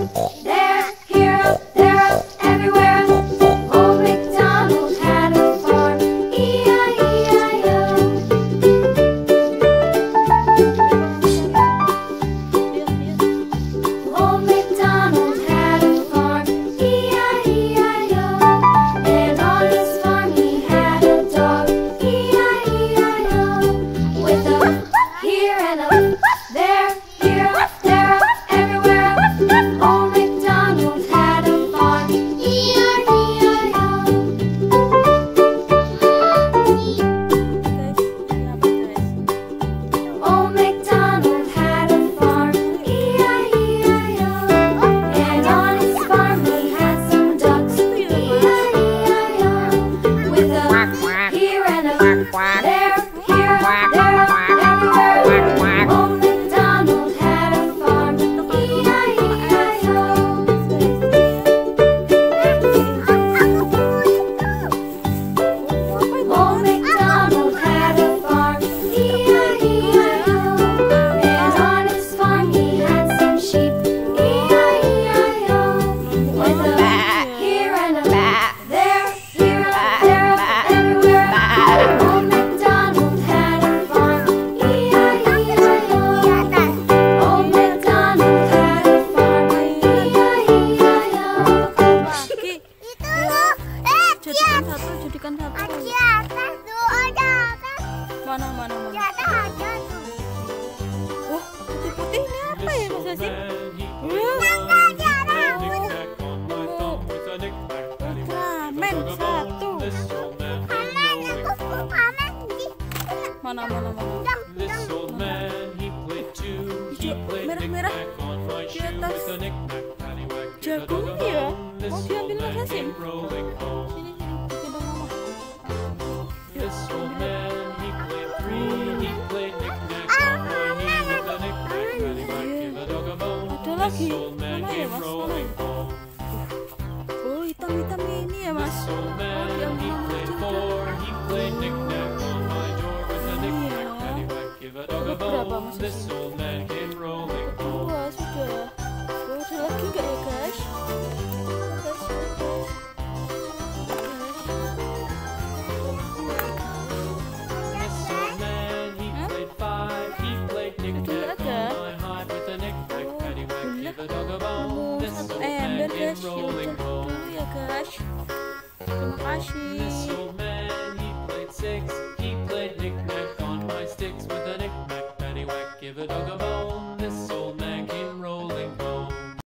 嗯 jadikan satu jadikan satu. Ada di atas tuh oh, ada atas. Mana mana mana? Di atas ada tuh. Wah putih putih ini apa ya mas Asi tangga di atas Ultraman satu. Ultraman aku Ultraman di mana mana? Mana merah-merah. Di atas. Jagung ya? Mau diambil mas Asim sini き離れます離れますこういった見た目にえます。This satu